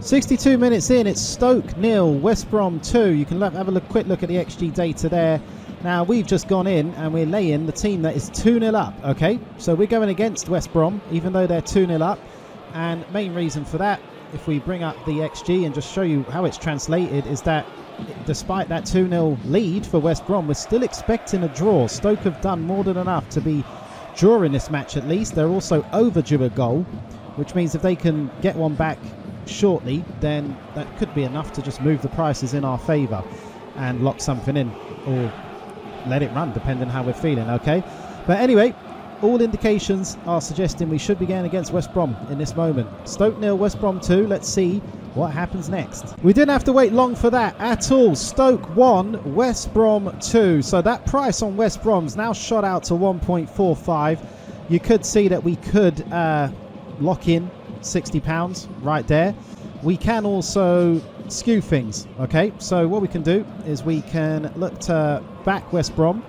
62 minutes in, it's Stoke nil, West Brom 2. You can have a quick look at the XG data there. Now, we've just gone in and we're laying the team that is 2 0 up, okay? So we're going against West Brom, even though they're 2 0 up. And main reason for that, if we bring up the XG and just show you how it's translated, is that despite that 2 0 lead for West Brom, we're still expecting a draw. Stoke have done more than enough to be drawing this match at least. They're also overdue a goal, which means if they can get one back shortly, then that could be enough to just move the prices in our favour and lock something in or let it run, depending how we're feeling, okay? But anyway, all indications are suggesting we should be going against West Brom in this moment. Stoke nil, West Brom 2. Let's see what happens next. We didn't have to wait long for that at all. Stoke 1, West Brom 2. So that price on West Brom's now shot out to 1.45. You could see that we could uh, lock in 60 pounds right there. We can also skew things, okay? So what we can do is we can look to back West Brom.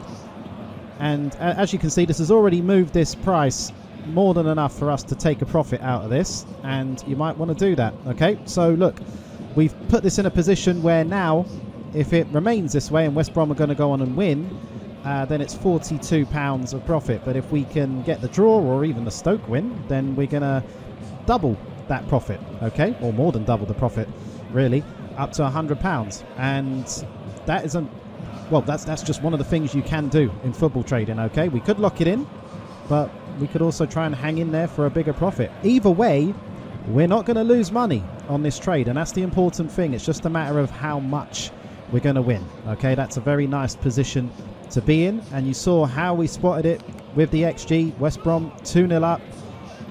And as you can see, this has already moved this price more than enough for us to take a profit out of this. And you might want to do that, okay? So look, we've put this in a position where now, if it remains this way and West Brom are going to go on and win, uh, then it's 42 pounds of profit. But if we can get the draw or even the Stoke win, then we're going to double that profit, okay, or more than double the profit, really, up to a 100 pounds. And that isn't well, that's that's just one of the things you can do in football trading. Okay, we could lock it in, but we could also try and hang in there for a bigger profit. Either way, we're not going to lose money on this trade, and that's the important thing. It's just a matter of how much we're going to win. Okay, that's a very nice position to be in, and you saw how we spotted it with the XG. West Brom 2 0 up,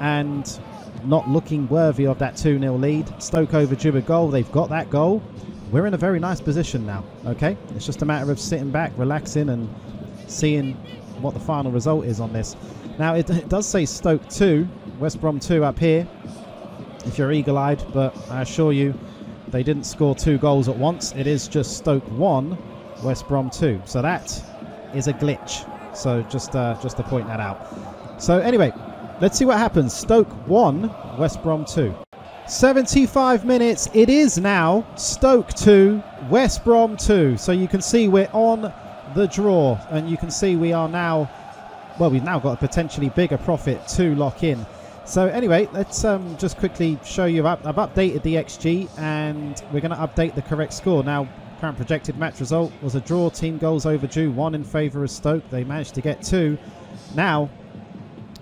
and not looking worthy of that 2 0 lead. Stoke overdue a goal. They've got that goal. We're in a very nice position now, okay? It's just a matter of sitting back, relaxing, and seeing what the final result is on this. Now, it, it does say Stoke 2, West Brom 2 up here, if you're eagle eyed, but I assure you, they didn't score two goals at once. It is just Stoke 1, West Brom 2. So that is a glitch. So just, uh, just to point that out. So, anyway, Let's see what happens. Stoke 1, West Brom 2. 75 minutes. It is now Stoke 2, West Brom 2. So you can see we're on the draw, and you can see we are now, well, we've now got a potentially bigger profit to lock in. So anyway, let's um, just quickly show you. I've, I've updated the XG, and we're going to update the correct score now. Current projected match result was a draw. Team goals overdue, one in favour of Stoke. They managed to get two. Now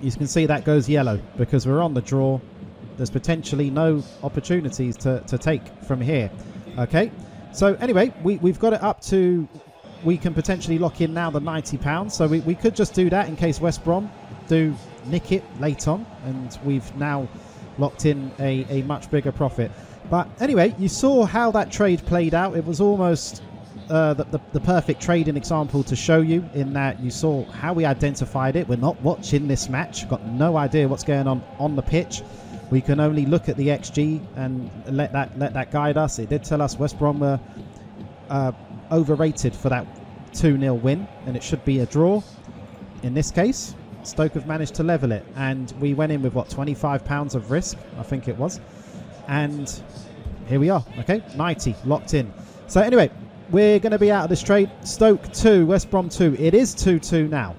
you can see that goes yellow because we're on the draw. There's potentially no opportunities to, to take from here. Okay, so anyway, we, we've got it up to, we can potentially lock in now the £90. So we, we could just do that in case West Brom do nick it late on. And we've now locked in a, a much bigger profit. But anyway, you saw how that trade played out. It was almost uh, the, the, the, perfect trading example to show you in that you saw how we identified it. We're not watching this match, got no idea what's going on on the pitch. We can only look at the XG and let that let that guide us. It did tell us West Brom were uh, overrated for that 2 0 win, and it should be a draw. In this case, Stoke have managed to level it, and we went in with what 25 pounds of risk, I think it was, and here we are. Okay, 90 locked in. So anyway, we're going to be out of this trade. Stoke 2, West Brom 2. It is 2 2 now.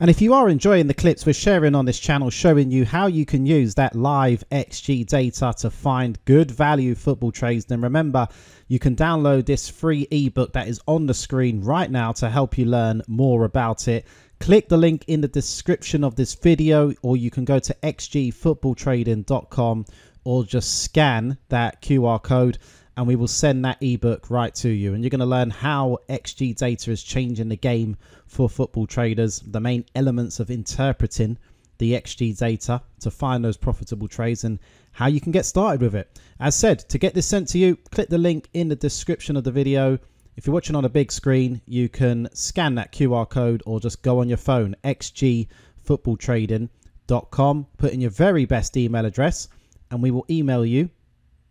And if you are enjoying the clips we're sharing on this channel, showing you how you can use that live XG data to find good value football trades, then remember you can download this free ebook that is on the screen right now to help you learn more about it. Click the link in the description of this video, or you can go to xgfootballtrading.com or just scan that QR code and we will send that ebook right to you. And you're going to learn how XG data is changing the game for football traders, the main elements of interpreting the XG data to find those profitable trades, and how you can get started with it. As said, to get this sent to you, click the link in the description of the video. If you're watching on a big screen, you can scan that QR code or just go on your phone, xgfootballtrading.com, put in your very best email address, and we will email you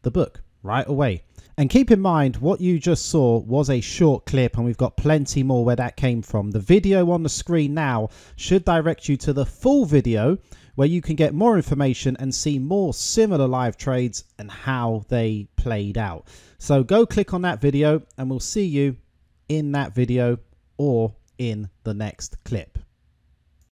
the book right away. And keep in mind, what you just saw was a short clip, and we've got plenty more where that came from. The video on the screen now should direct you to the full video, where you can get more information and see more similar live trades and how they played out. So go click on that video and we'll see you in that video or in the next clip.